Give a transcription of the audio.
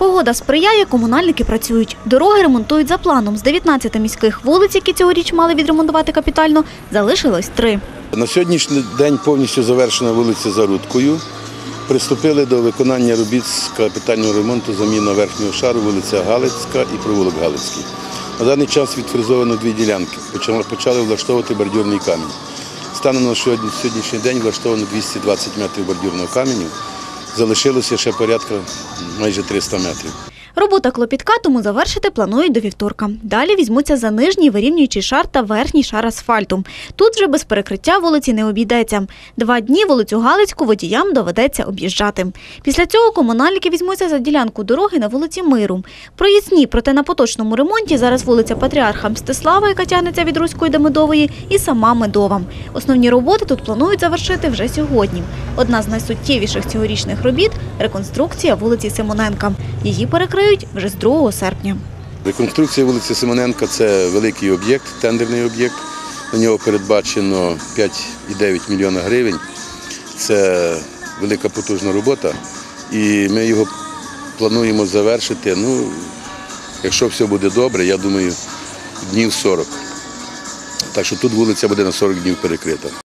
Погода сприяє, комунальники працюють. Дороги ремонтують за планом. З 19 міських вулиць, які цьогоріч мали відремонтувати капітально, залишилось три. На сьогоднішній день повністю завершена вулиця Зарудкою. Приступили до виконання робіт з капітального ремонту заміна верхнього шару, вулиця Галицька і провулок Галицький. На даний час відфризовано дві ділянки. Почали, влаштовувати бордюрний камінь. Станом на сьогодні- сьогоднішній день влаштовано 220 метрів бордюрного каменю. Залишилося ще порядка майже 300 метрів. Робота клопітка, тому завершити планують до вівторка. Далі візьмуться за нижній вирівнюючий шар та верхній шар асфальту. Тут вже без перекриття вулиці не обійдеться. Два дні вулицю Галицьку водіям доведеться об'їжджати. Після цього комунальники візьмуться за ділянку дороги на вулиці Миру. Проїзні, проте на поточному ремонті зараз вулиця Патріарха Мстислава, яка тягнеться від Руської до Медової, і сама Медова. Основні роботи тут планують завершити вже сьогодні. Одна з найсуттєвіших цьогорічних робіт реконструкція вулиці Симоненка. Її перекриють вже з 2 серпня. Реконструкція вулиці Симоненка це великий об'єкт, тендерний об'єкт. На нього передбачено 5,9 мільйона гривень. Це велика потужна робота. І ми його плануємо завершити. Ну, якщо все буде добре, я думаю, днів 40. Так що тут вулиця буде на 40 днів перекрита.